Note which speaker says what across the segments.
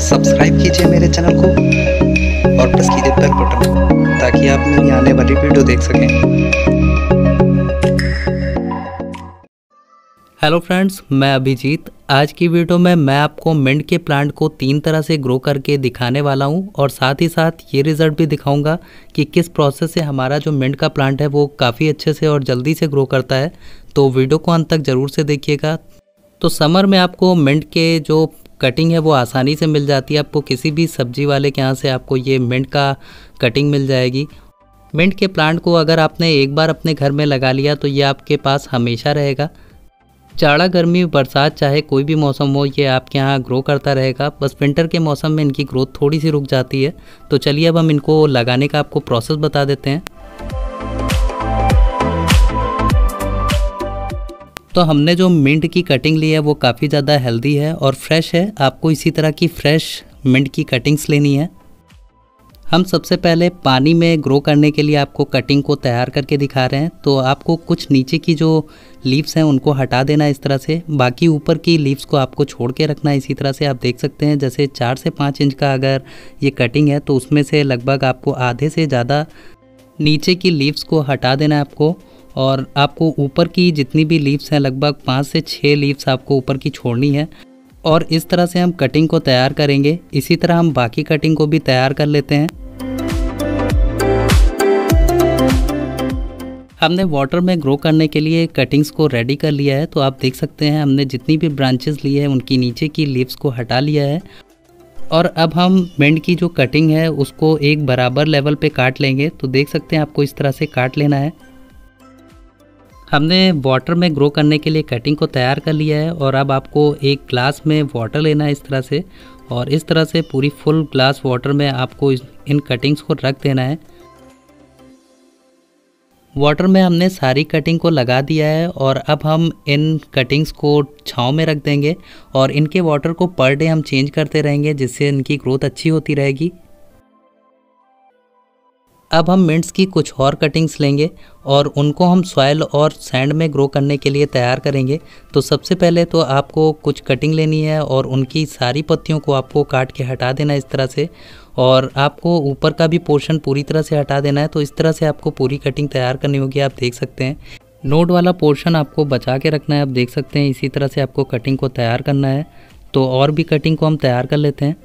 Speaker 1: Subscribe कीजिए मेरे channel को और प्रेस कीजिए बेल बटन ताकि आप मेरी आने वाली वीडियो देख सकें।
Speaker 2: हेलो फ्रेंड्स मैं अभिजीत। आज की वीडियो में मैं आपको मिंट के प्लांट को तीन तरह से ग्रो करके दिखाने वाला हूँ और साथ ही साथ ये रिज़ल्ट भी दिखाऊँगा कि किस प्रोसेस से हमारा जो मिंट का प्लांट है वो काफ़ी अच्छे से और जल्दी से ग्रो करता है। तो वीडियो को अंत तक ज़रूर से देखिएगा। तो समर में आपको मिंट के जो कटिंग है वो आसानी से मिल जाती है। आपको किसी भी सब्ज़ी वाले के यहाँ से आपको ये मिंट का कटिंग मिल जाएगी। मिंट के प्लांट को अगर आपने एक बार अपने घर में लगा लिया तो ये आपके पास हमेशा रहेगा। जाड़ा गर्मी, बरसात चाहे कोई भी मौसम हो, ये आपके यहाँ ग्रो करता रहेगा। बस विंटर के मौसम में इनकी ग्रोथ थोड़ी सी रुक जाती है। तो चलिए अब हम इनको लगाने का आपको प्रोसेस बता देते हैं। तो हमने जो मिंट की कटिंग ली है, वो काफ़ी ज़्यादा हेल्दी है और फ्रेश है। आपको इसी तरह की फ्रेश मिंट की कटिंग्स लेनी है। हम सबसे पहले पानी में ग्रो करने के लिए आपको कटिंग को तैयार करके दिखा रहे हैं। तो आपको कुछ नीचे की जो लीव्स हैं, उनको हटा देना इस तरह से। बाकी ऊपर की लीव्स को आपको छोड़ के रखना इसी तरह से। आप देख सकते हैं, जैसे चार से पाँच इंच का अगर ये कटिंग है तो उसमें से लगभग आपको आधे से ज़्यादा नीचे की लीव्स को हटा देना है आपको। और आपको ऊपर की जितनी भी लीव्स हैं, लगभग पाँच से छः लीव्स आपको ऊपर की छोड़नी है। और इस तरह से हम कटिंग को तैयार करेंगे। इसी तरह हम बाकी कटिंग को भी तैयार कर लेते हैं। हमने वाटर में ग्रो करने के लिए कटिंग्स को रेडी कर लिया है। तो आप देख सकते हैं, हमने जितनी भी ब्रांचेस ली है, उनकी नीचे की लीव्स को हटा लिया है। और अब हम बेंड की जो कटिंग है, उसको एक बराबर लेवल पे काट लेंगे। तो देख सकते हैं, आपको इस तरह से काट लेना है। हमने वाटर में ग्रो करने के लिए कटिंग को तैयार कर लिया है और अब आपको एक ग्लास में वाटर लेना है इस तरह से। और इस तरह से पूरी फुल ग्लास वाटर में आपको इन कटिंग्स को रख देना है। वाटर में हमने सारी कटिंग को लगा दिया है और अब हम इन कटिंग्स को छाँव में रख देंगे और इनके वाटर को पर डे हम चेंज करते रहेंगे जिससे इनकी ग्रोथ अच्छी होती रहेगी। अब हम मिंट्स की कुछ और कटिंग्स लेंगे और उनको हम सॉयल और सैंड में ग्रो करने के लिए तैयार करेंगे। तो सबसे पहले तो आपको कुछ कटिंग लेनी है और उनकी सारी पत्तियों को आपको काट के हटा देना है इस तरह से। और आपको ऊपर का भी पोर्शन पूरी तरह से हटा देना है तो इस तरह से आपको पूरी कटिंग तैयार करनी होगी, आप देख सकते हैं। नोट वाला पोर्शन आपको बचा के रखना है, आप देख सकते हैं, इसी तरह से आपको कटिंग को तैयार करना है। तो और भी कटिंग को हम तैयार कर लेते हैं।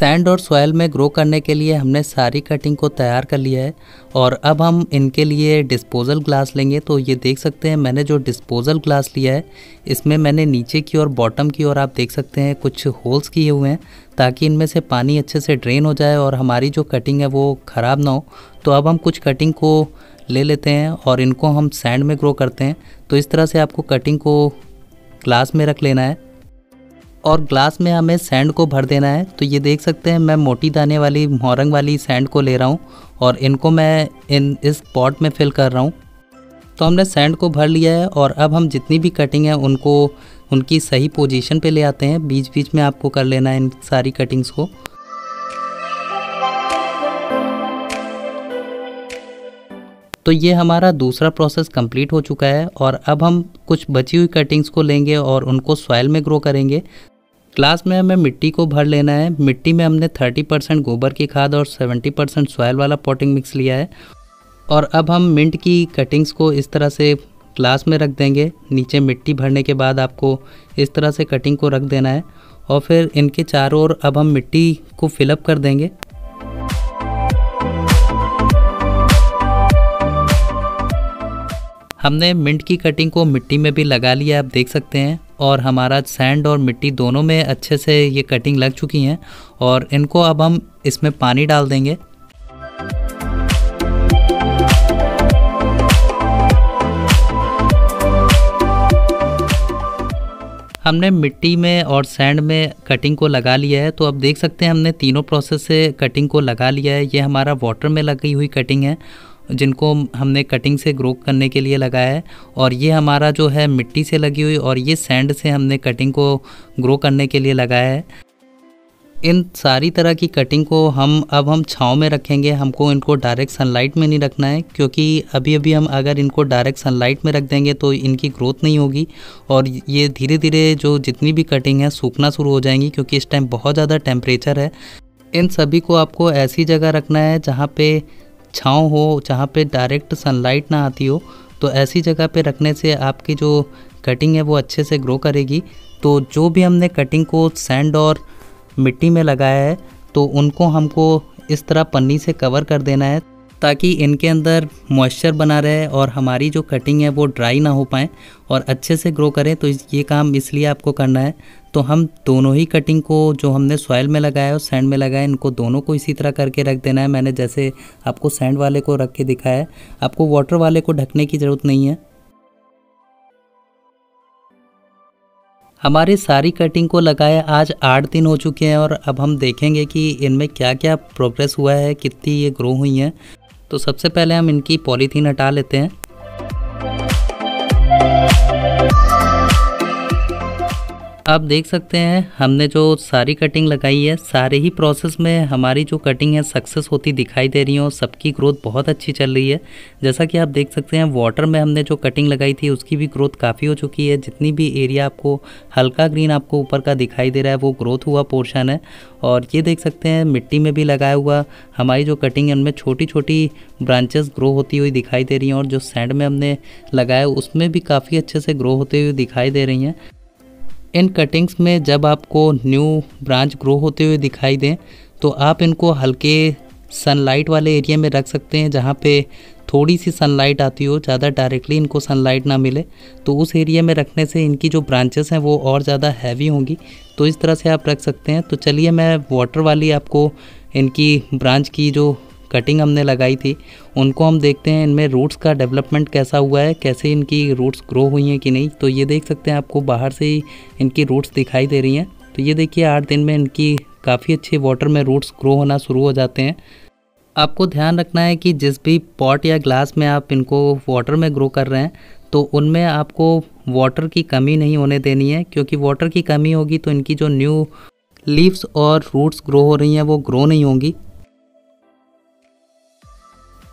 Speaker 2: सैंड और सॉयल में ग्रो करने के लिए हमने सारी कटिंग को तैयार कर लिया है और अब हम इनके लिए डिस्पोज़ल ग्लास लेंगे। तो ये देख सकते हैं, मैंने जो डिस्पोज़ल ग्लास लिया है, इसमें मैंने नीचे की और बॉटम की और आप देख सकते हैं, कुछ होल्स किए हुए हैं, ताकि इनमें से पानी अच्छे से ड्रेन हो जाए और हमारी जो कटिंग है वो ख़राब ना हो। तो अब हम कुछ कटिंग को ले लेते हैं और इनको हम सैंड में ग्रो करते हैं। तो इस तरह से आपको कटिंग को ग्लास में रख लेना है। और ग्लास में हमें सैंड को भर देना है। तो ये देख सकते हैं, मैं मोटी दाने वाली, मोरंग वाली सैंड को ले रहा हूँ और इनको मैं इन, इस पॉट में फिल कर रहा हूँ। तो हमने सैंड को भर लिया है और अब हम जितनी भी कटिंग है उनको, उनकी सही पोजीशन पे ले आते हैं। बीच बीच में आपको कर लेना है इन सारी कटिंग्स को। तो ये हमारा दूसरा प्रोसेस कंप्लीट हो चुका है और अब हम कुछ बची हुई कटिंग्स को लेंगे और उनको सॉइल में ग्रो करेंगे। ग्लास में हमें मिट्टी को भर लेना है। मिट्टी में हमने 30 परसेंट गोबर की खाद और 70 परसेंट सॉयल वाला पॉटिंग मिक्स लिया है। और अब हम मिंट की कटिंग्स को इस तरह से ग्लास में रख देंगे। नीचे मिट्टी भरने के बाद आपको इस तरह से कटिंग को रख देना है। और फिर इनके चारों ओर अब हम मिट्टी को फिलअप कर देंगे। हमने मिंट की कटिंग को मिट्टी में भी लगा लिया, आप देख सकते हैं। और हमारा सैंड और मिट्टी दोनों में अच्छे से ये कटिंग लग चुकी हैं और इनको अब हम इसमें पानी डाल देंगे। हमने मिट्टी में और सैंड में कटिंग को लगा लिया है तो अब देख सकते हैं हमने तीनों प्रोसेस से कटिंग को लगा लिया है। ये हमारा वाटर में लगी हुई कटिंग है जिनको हमने कटिंग से ग्रो करने के लिए लगाया है। और ये हमारा जो है मिट्टी से लगी हुई और ये सैंड से हमने कटिंग को ग्रो करने के लिए लगाया है। इन सारी तरह की कटिंग को हम, अब हम छाँव में रखेंगे। हमको इनको डायरेक्ट सनलाइट में नहीं रखना है, क्योंकि अभी अभी हम अगर इनको डायरेक्ट सनलाइट में रख देंगे तो इनकी ग्रोथ नहीं होगी। और ये धीरे धीरे जो जितनी भी कटिंग है, सूखना शुरू हो जाएँगी, क्योंकि इस टाइम बहुत ज़्यादा टेम्परेचर है। इन सभी को आपको ऐसी जगह रखना है जहाँ पे छाँव हो, जहाँ पे डायरेक्ट सनलाइट ना आती हो तो ऐसी जगह पे रखने से आपकी जो कटिंग है वो अच्छे से ग्रो करेगी। तो जो भी हमने कटिंग को सैंड और मिट्टी में लगाया है तो उनको हमको इस तरह पन्नी से कवर कर देना है। ताकि इनके अंदर मॉइस्चर बना रहे और हमारी जो कटिंग है वो ड्राई ना हो पाए और अच्छे से ग्रो करें तो ये काम इसलिए आपको करना है। तो हम दोनों ही कटिंग को जो हमने सॉइल में लगाया और सैंड में लगाया, इनको दोनों को इसी तरह करके रख देना है। मैंने जैसे आपको सैंड वाले को रख के दिखाया है। आपको वाटर वाले को ढकने की ज़रूरत नहीं है। हमारी सारी कटिंग को लगाए आज आठ दिन हो चुके हैं और अब हम देखेंगे कि इनमें क्या क्या प्रोग्रेस हुआ है, कितनी ये ग्रो हुई हैं। तो सबसे पहले हम इनकी पॉलीथीन हटा लेते हैं। आप देख सकते हैं, हमने जो सारी कटिंग लगाई है, सारे ही प्रोसेस में हमारी जो कटिंग है सक्सेस होती दिखाई दे रही है और सबकी ग्रोथ बहुत अच्छी चल रही है। जैसा कि आप देख सकते हैं वाटर में हमने जो कटिंग लगाई थी, उसकी भी ग्रोथ काफ़ी हो चुकी है। जितनी भी एरिया आपको हल्का ग्रीन आपको ऊपर का दिखाई दे रहा है, वो ग्रोथ हुआ पोर्शन है। और ये देख सकते हैं, मिट्टी में भी लगाया हुआ हमारी जो कटिंग है, उनमें छोटी छोटी ब्रांचेस ग्रो होती हुई दिखाई दे रही हैं और जो सैंड में हमने लगाया, उसमें भी काफ़ी अच्छे से ग्रो होते हुए दिखाई दे रही हैं। इन कटिंग्स में जब आपको न्यू ब्रांच ग्रो होते हुए दिखाई दें तो आप इनको हल्के सनलाइट वाले एरिया में रख सकते हैं, जहाँ पे थोड़ी सी सनलाइट आती हो, ज़्यादा डायरेक्टली इनको सनलाइट ना मिले। तो उस एरिया में रखने से इनकी जो ब्रांचेस हैं, वो और ज़्यादा हैवी होंगी। तो इस तरह से आप रख सकते हैं। तो चलिए मैं वाटर वाली आपको इनकी ब्रांच की जो कटिंग हमने लगाई थी, उनको हम देखते हैं इनमें रूट्स का डेवलपमेंट कैसा हुआ है, कैसे इनकी रूट्स ग्रो हुई हैं कि नहीं तो ये देख सकते हैं आपको बाहर से ही इनकी रूट्स दिखाई दे रही हैं। तो ये देखिए आठ दिन में इनकी काफ़ी अच्छे वाटर में रूट्स ग्रो होना शुरू हो जाते हैं। आपको ध्यान रखना है कि जिस भी पॉट या ग्लास में आप इनको वाटर में ग्रो कर रहे हैं तो उनमें आपको वाटर की कमी नहीं होने देनी है, क्योंकि वाटर की कमी होगी तो इनकी जो न्यू लीव्स और रूट्स ग्रो हो रही हैं, वो ग्रो नहीं होंगी।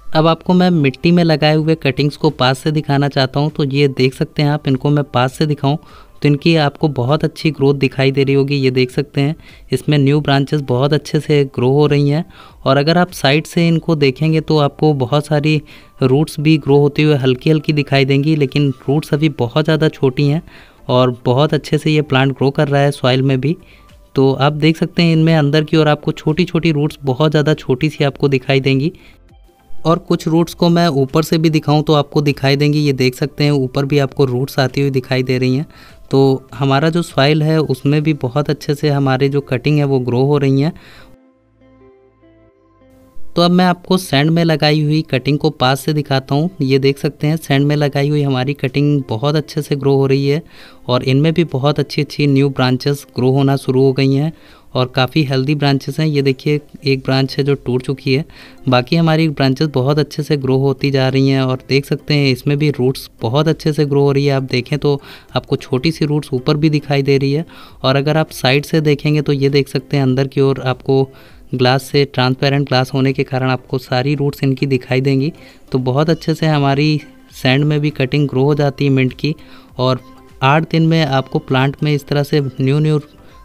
Speaker 2: अब आपको मैं मिट्टी में लगाए हुए कटिंग्स को पास से दिखाना चाहता हूँ तो ये देख सकते हैं आप, इनको मैं पास से दिखाऊँ। तो इनकी आपको बहुत अच्छी ग्रोथ दिखाई दे रही होगी, ये देख सकते हैं। इसमें न्यू ब्रांचेस बहुत अच्छे से ग्रो हो रही हैं। और अगर आप साइड से इनको देखेंगे तो आपको बहुत सारी रूट्स भी ग्रो होती हुए हल्की हल्की दिखाई देंगी, लेकिन रूट्स अभी बहुत ज़्यादा छोटी हैं और बहुत अच्छे से ये प्लांट ग्रो कर रहा है सॉइल में भी। तो आप देख सकते हैं, इनमें अंदर की ओर आपको छोटी छोटी रूट्स बहुत ज़्यादा छोटी सी आपको दिखाई देंगी। और कुछ रूट्स को मैं ऊपर से भी दिखाऊँ तो आपको दिखाई देंगी। ये देख सकते हैं, ऊपर भी आपको रूट्स आती हुई दिखाई दे रही हैं। तो हमारा जो सॉइल है, उसमें भी बहुत अच्छे से हमारे जो कटिंग है, वो ग्रो हो रही हैं। तो अब मैं आपको सैंड में लगाई हुई कटिंग को पास से दिखाता हूँ। ये देख सकते हैं सैंड में लगाई हुई हमारी कटिंग बहुत अच्छे से ग्रो हो रही है और इनमें भी बहुत अच्छी अच्छी न्यू ब्रांचेस ग्रो होना शुरू हो गई हैं। और काफ़ी हेल्दी ब्रांचेस हैं। ये देखिए, एक ब्रांच है जो टूट चुकी है। बाकी हमारी ब्रांचेस बहुत अच्छे से ग्रो होती जा रही हैं और देख सकते हैं, इसमें भी रूट्स बहुत अच्छे से ग्रो हो रही है। आप देखें तो आपको छोटी सी रूट्स ऊपर भी दिखाई दे रही है। और अगर आप साइड से देखेंगे तो ये देख सकते हैं, अंदर की ओर आपको ग्लास से ट्रांसपेरेंट ग्लास होने के कारण आपको सारी रूट्स इनकी दिखाई देंगी। तो बहुत अच्छे से हमारी सैंड में भी कटिंग ग्रो हो जाती है मिंट की। और आठ दिन में आपको प्लांट में इस तरह से न्यू न्यू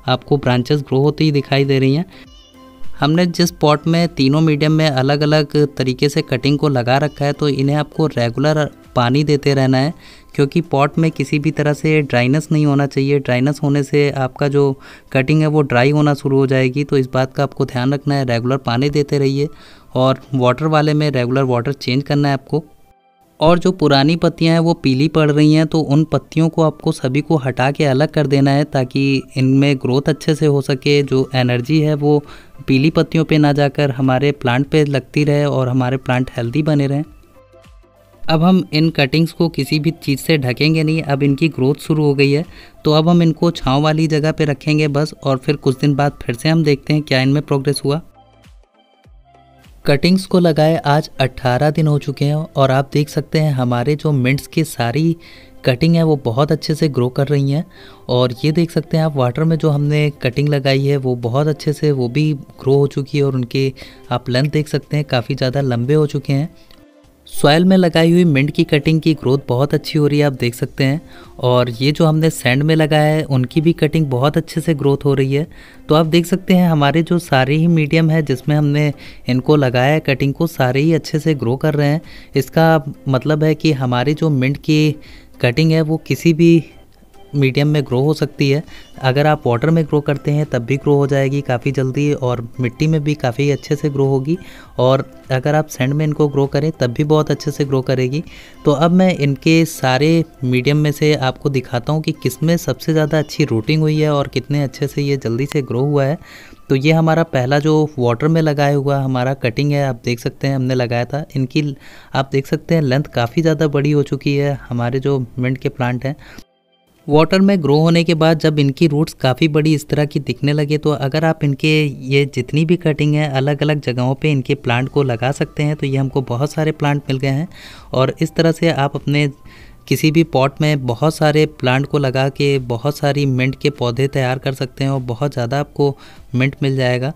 Speaker 2: आपको ब्रांचेस ग्रो होती ही दिखाई दे रही हैं। हमने जिस पॉट में तीनों मीडियम में अलग अलग तरीके से कटिंग को लगा रखा है तो इन्हें आपको रेगुलर पानी देते रहना है, क्योंकि पॉट में किसी भी तरह से ड्राइनेस नहीं होना चाहिए। ड्राइनेस होने से आपका जो कटिंग है, वो ड्राई होना शुरू हो जाएगी तो इस बात का आपको ध्यान रखना है। रेगुलर पानी देते रहिए और वाटर वाले में रेगुलर वाटर चेंज करना है आपको। और जो पुरानी पत्तियाँ हैं, वो पीली पड़ रही हैं तो उन पत्तियों को आपको सभी को हटा के अलग कर देना है ताकि इनमें ग्रोथ अच्छे से हो सके। जो एनर्जी है, वो पीली पत्तियों पे ना जाकर हमारे प्लांट पे लगती रहे और हमारे प्लांट हेल्दी बने रहें। अब हम इन कटिंग्स को किसी भी चीज़ से ढकेंगे नहीं, अब इनकी ग्रोथ शुरू हो गई है। तो अब हम इनको छाँव वाली जगह पे रखेंगे बस और फिर कुछ दिन बाद फिर से हम देखते हैं क्या इनमें प्रोग्रेस हुआ। कटिंग्स को लगाए आज 18 दिन हो चुके हैं और आप देख सकते हैं हमारे जो मिंट्स की सारी कटिंग है वो बहुत अच्छे से ग्रो कर रही हैं। और ये देख सकते हैं आप, वाटर में जो हमने कटिंग लगाई है वो बहुत अच्छे से वो भी ग्रो हो चुकी है और उनके आप लेंथ देख सकते हैं, काफ़ी ज़्यादा लंबे हो चुके हैं। सॉयल में लगाई हुई मिंट की कटिंग की ग्रोथ बहुत अच्छी हो रही है, आप देख सकते हैं। और ये जो हमने सैंड में लगाया है, उनकी भी कटिंग बहुत अच्छे से ग्रोथ हो रही है। तो आप देख सकते हैं, हमारे जो सारे ही मीडियम है, जिसमें हमने इनको लगाया है कटिंग को सारे ही अच्छे से ग्रो कर रहे हैं। इसका मतलब है कि हमारे जो मिंट की कटिंग है, वो किसी भी मीडियम में ग्रो हो सकती है। अगर आप वाटर में ग्रो करते हैं, तब भी ग्रो हो जाएगी काफ़ी जल्दी और मिट्टी में भी काफ़ी अच्छे से ग्रो होगी। और अगर आप सैंड में इनको ग्रो करें, तब भी बहुत अच्छे से ग्रो करेगी। तो अब मैं इनके सारे मीडियम में से आपको दिखाता हूँ कि किसमें सबसे ज़्यादा अच्छी रूटिंग हुई है और कितने अच्छे से ये जल्दी से ग्रो हुआ है। तो ये हमारा पहला जो वाटर में लगाया हुआ हमारा कटिंग है, आप देख सकते हैं, हमने लगाया था। इनकी आप देख सकते हैं, लेंथ काफ़ी ज़्यादा बड़ी हो चुकी है, हमारे जो मिंट के प्लांट हैं। वाटर में ग्रो होने के बाद जब इनकी रूट्स काफ़ी बड़ी इस तरह की दिखने लगे तो अगर आप इनके ये जितनी भी कटिंग है अलग अलग जगहों पे इनके प्लांट को लगा सकते हैं तो ये हमको बहुत सारे प्लांट मिल गए हैं। और इस तरह से आप अपने किसी भी पॉट में बहुत सारे प्लांट को लगा के बहुत सारी मिंट के पौधे तैयार कर सकते हैं और बहुत ज़्यादा आपको मिंट मिल जाएगा।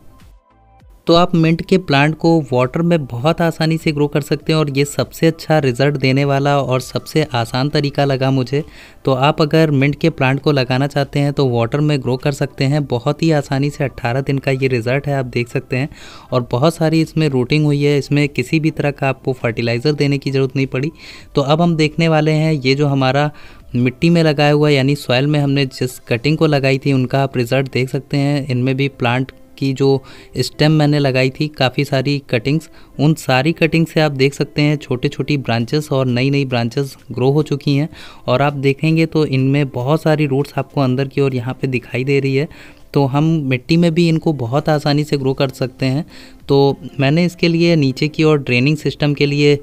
Speaker 2: तो आप मिंट के प्लांट को वाटर में बहुत आसानी से ग्रो कर सकते हैं और ये सबसे अच्छा रिज़ल्ट देने वाला और सबसे आसान तरीका लगा मुझे। तो आप अगर मिंट के प्लांट को लगाना चाहते हैं तो वाटर में ग्रो कर सकते हैं। बहुत ही आसानी से 18 दिन का ये रिज़ल्ट है, आप देख सकते हैं। और बहुत सारी इसमें रूटिंग हुई है, इसमें किसी भी तरह का आपको फर्टिलाइज़र देने की ज़रूरत नहीं पड़ी। तो अब हम देखने वाले हैं, ये जो हमारा मिट्टी में लगाया हुआ, यानी सॉयल में हमने जिस कटिंग को लगाई थी, उनका आप रिज़ल्ट देख सकते हैं। इनमें भी प्लांट की जो स्टेम मैंने लगाई थी, काफ़ी सारी कटिंग्स उन सारी कटिंग से आप देख सकते हैं छोटी छोटी ब्रांचेस और नई नई ब्रांचेस ग्रो हो चुकी हैं। और आप देखेंगे तो इनमें बहुत सारी रूट्स आपको अंदर की ओर यहाँ पे दिखाई दे रही है। तो हम मिट्टी में भी इनको बहुत आसानी से ग्रो कर सकते हैं। तो मैंने इसके लिए नीचे की ओर ड्रेनिंग सिस्टम के लिए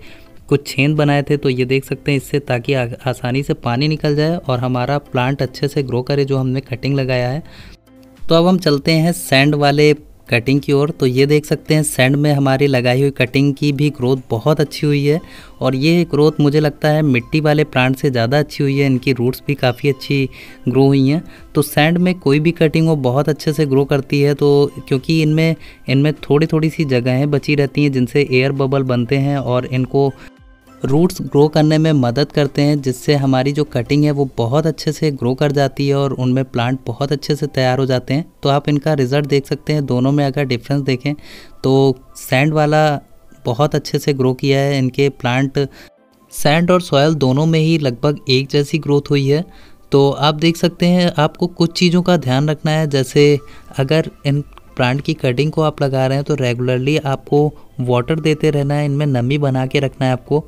Speaker 2: कुछ छेद बनाए थे तो ये देख सकते हैं इससे ताकि आसानी से पानी निकल जाए और हमारा प्लांट अच्छे से ग्रो करे, जो हमने कटिंग लगाया है। तो अब हम चलते हैं सैंड वाले कटिंग की ओर। तो ये देख सकते हैं सैंड में हमारी लगाई हुई कटिंग की भी ग्रोथ बहुत अच्छी हुई है और ये ग्रोथ मुझे लगता है मिट्टी वाले प्लांट से ज़्यादा अच्छी हुई है। इनकी रूट्स भी काफ़ी अच्छी ग्रो हुई हैं। तो सैंड में कोई भी कटिंग वो बहुत अच्छे से ग्रो करती है तो क्योंकि इनमें इनमें थोड़ी थोड़ी सी जगहें बची रहती हैं जिनसे एयर बबल बनते हैं और इनको रूट्स ग्रो करने में मदद करते हैं, जिससे हमारी जो कटिंग है वो बहुत अच्छे से ग्रो कर जाती है और उनमें प्लांट बहुत अच्छे से तैयार हो जाते हैं। तो आप इनका रिज़ल्ट देख सकते हैं, दोनों में अगर डिफरेंस देखें तो सैंड वाला बहुत अच्छे से ग्रो किया है। इनके प्लांट सैंड और सॉयल दोनों में ही लगभग एक जैसी ग्रोथ हुई है। तो आप देख सकते हैं, आपको कुछ चीज़ों का ध्यान रखना है, जैसे अगर इन प्लांट की कटिंग को आप लगा रहे हैं तो रेगुलरली आपको वाटर देते रहना है, इनमें नमी बना के रखना है आपको।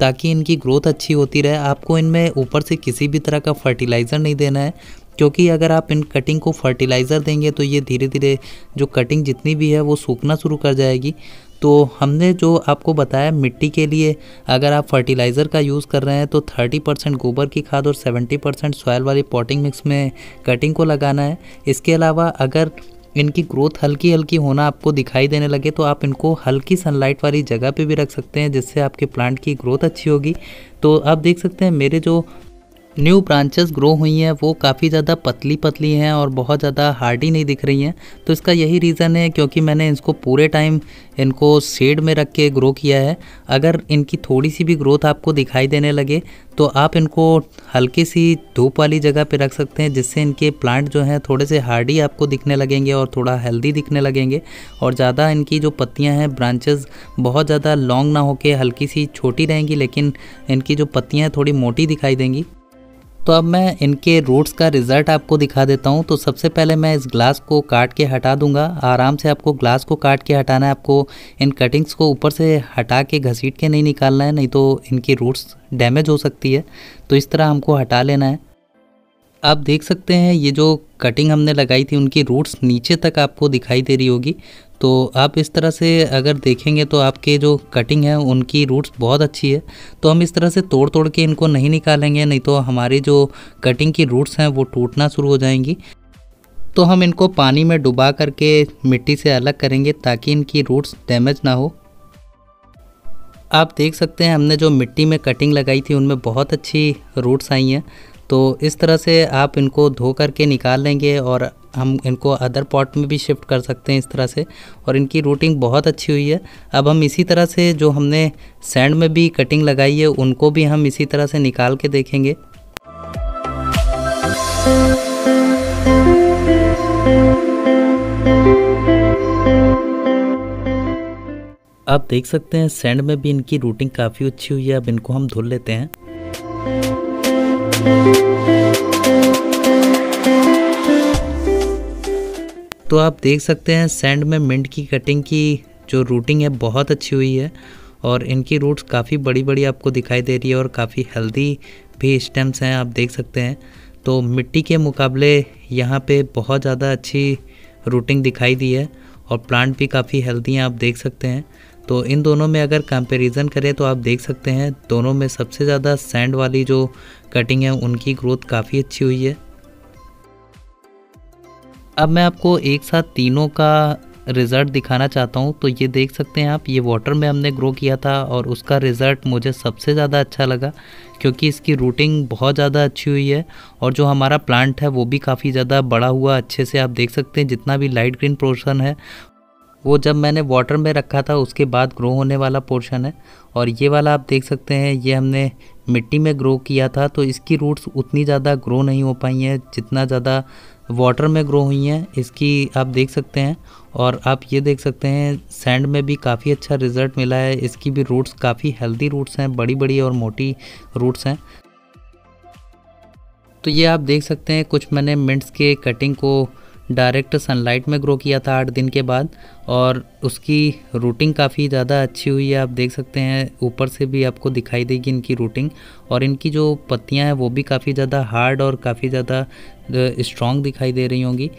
Speaker 2: ताकि इनकी ग्रोथ अच्छी होती रहे। आपको इनमें ऊपर से किसी भी तरह का फर्टिलाइज़र नहीं देना है, क्योंकि अगर आप इन कटिंग को फर्टिलाइज़र देंगे तो ये धीरे धीरे जो कटिंग जितनी भी है, वो सूखना शुरू कर जाएगी। तो हमने जो आपको बताया, मिट्टी के लिए अगर आप फर्टिलाइज़र का यूज़ कर रहे हैं तो 30 परसेंट गोबर की खाद और 70 परसेंट सॉयल वाली पॉटिंग मिक्स में कटिंग को लगाना है। इसके अलावा अगर इनकी ग्रोथ हल्की हल्की होना आपको दिखाई देने लगे तो आप इनको हल्की सनलाइट वाली जगह पे भी रख सकते हैं, जिससे आपके प्लांट की ग्रोथ अच्छी होगी। तो आप देख सकते हैं, मेरे जो न्यू ब्रांचेस ग्रो हुई हैं, वो काफ़ी ज़्यादा पतली पतली हैं और बहुत ज़्यादा हार्डी नहीं दिख रही हैं। तो इसका यही रीज़न है क्योंकि मैंने इसको पूरे टाइम इनको शेड में रख के ग्रो किया है। अगर इनकी थोड़ी सी भी ग्रोथ आपको दिखाई देने लगे तो आप इनको हल्की सी धूप वाली जगह पे रख सकते हैं, जिससे इनके प्लांट जो हैं थोड़े से हार्डी आपको दिखने लगेंगे और थोड़ा हेल्दी दिखने लगेंगे। और ज़्यादा इनकी जो पत्तियाँ हैं ब्रांचेस बहुत ज़्यादा लॉन्ग ना होके हल्की सी छोटी रहेंगी, लेकिन इनकी जो पत्तियाँ हैं थोड़ी मोटी दिखाई देंगी। तो अब मैं इनके रूट्स का रिज़ल्ट आपको दिखा देता हूँ। तो सबसे पहले मैं इस ग्लास को काट के हटा दूँगा। आराम से आपको ग्लास को काट के हटाना है। आपको इन कटिंग्स को ऊपर से हटा के घसीट के नहीं निकालना है, नहीं तो इनकी रूट्स डैमेज हो सकती है। तो इस तरह हमको हटा लेना है। आप देख सकते हैं, ये जो कटिंग हमने लगाई थी, उनकी रूट्स नीचे तक आपको दिखाई दे रही होगी। तो आप इस तरह से अगर देखेंगे तो आपके जो कटिंग है, उनकी रूट्स बहुत अच्छी है। तो हम इस तरह से तोड़ तोड़ के इनको नहीं निकालेंगे, नहीं तो हमारी जो कटिंग की रूट्स हैं, वो टूटना शुरू हो जाएँगी। तो हम इनको पानी में डुबा करके मिट्टी से अलग करेंगे ताकि इनकी रूट्स डैमेज ना हो। आप देख सकते हैं, हमने जो मिट्टी में कटिंग लगाई थी, उनमें बहुत अच्छी रूट्स आई हैं। तो इस तरह से आप इनको धो करके निकाल लेंगे और हम इनको अदर पॉट में भी शिफ्ट कर सकते हैं इस तरह से, और इनकी रूटिंग बहुत अच्छी हुई है। अब हम इसी तरह से जो हमने सैंड में भी कटिंग लगाई है, उनको भी हम इसी तरह से निकाल के देखेंगे। आप देख सकते हैं सैंड में भी इनकी रूटिंग काफ़ी अच्छी हुई है। अब इनको हम धुल लेते हैं। तो आप देख सकते हैं सैंड में मिंट की कटिंग की जो रूटिंग है, बहुत अच्छी हुई है और इनकी रूट्स काफ़ी बड़ी बड़ी आपको दिखाई दे रही है और काफ़ी हेल्दी भी स्टेम्स हैं, आप देख सकते हैं। तो मिट्टी के मुकाबले यहाँ पे बहुत ज़्यादा अच्छी रूटिंग दिखाई दी है और प्लांट भी काफ़ी हेल्दी हैं, आप देख सकते हैं। तो इन दोनों में अगर कंपैरिजन करें तो आप देख सकते हैं, दोनों में सबसे ज़्यादा सैंड वाली जो कटिंग है, उनकी ग्रोथ काफ़ी अच्छी हुई है। अब मैं आपको एक साथ तीनों का रिज़ल्ट दिखाना चाहता हूँ। तो ये देख सकते हैं आप, ये वाटर में हमने ग्रो किया था और उसका रिज़ल्ट मुझे सबसे ज़्यादा अच्छा लगा क्योंकि इसकी रूटिंग बहुत ज़्यादा अच्छी हुई है और जो हमारा प्लांट है वो भी काफ़ी ज़्यादा बड़ा हुआ अच्छे से आप देख सकते हैं, जितना भी लाइट ग्रीन पोर्शन है। वो जब मैंने वाटर में रखा था, उसके बाद ग्रो होने वाला पोर्शन है और ये वाला आप देख सकते हैं, ये हमने मिट्टी में ग्रो किया था तो इसकी रूट्स उतनी ज़्यादा ग्रो नहीं हो पाई हैं, जितना ज़्यादा वाटर में ग्रो हुई हैं, इसकी आप देख सकते हैं, और आप ये देख सकते हैं, सैंड में भी काफ़ी अच्छा रिज़ल्ट मिला है, इसकी भी रूट्स काफ़ी हेल्दी रूट्स हैं बड़ी बड़ी और मोटी रूट्स हैं। तो ये आप देख सकते हैं, कुछ मैंने मिंट्स के कटिंग को डायरेक्ट सनलाइट में ग्रो किया था आठ दिन के बाद, और उसकी रूटिंग काफ़ी ज़्यादा अच्छी हुई है। आप देख सकते हैं, ऊपर से भी आपको दिखाई देगी इनकी रूटिंग, और इनकी जो पत्तियाँ हैं वो भी काफ़ी ज़्यादा हार्ड और काफ़ी ज़्यादा स्ट्रॉन्ग दिखाई दे रही होंगी।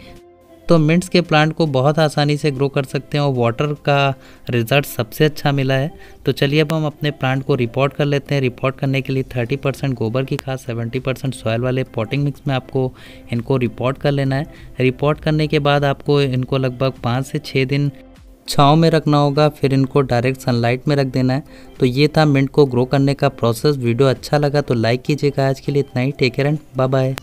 Speaker 2: तो मिंट्स के प्लांट को बहुत आसानी से ग्रो कर सकते हैं और वाटर का रिज़ल्ट सबसे अच्छा मिला है। तो चलिए अब हम अपने प्लांट को रिपोर्ट कर लेते हैं। रिपोर्ट करने के लिए 30 परसेंट गोबर की खाद 70 परसेंट सॉयल वाले पॉटिंग मिक्स में आपको इनको रिपोर्ट कर लेना है। रिपोर्ट करने के बाद आपको इनको लगभग पाँच से छः दिन छाँव में रखना होगा, फिर इनको डायरेक्ट सनलाइट में रख देना है। तो ये था मिंट को ग्रो करने का प्रोसेस। वीडियो अच्छा लगा तो लाइक कीजिएगा। आज के लिए इतना ही। Take care and bye bye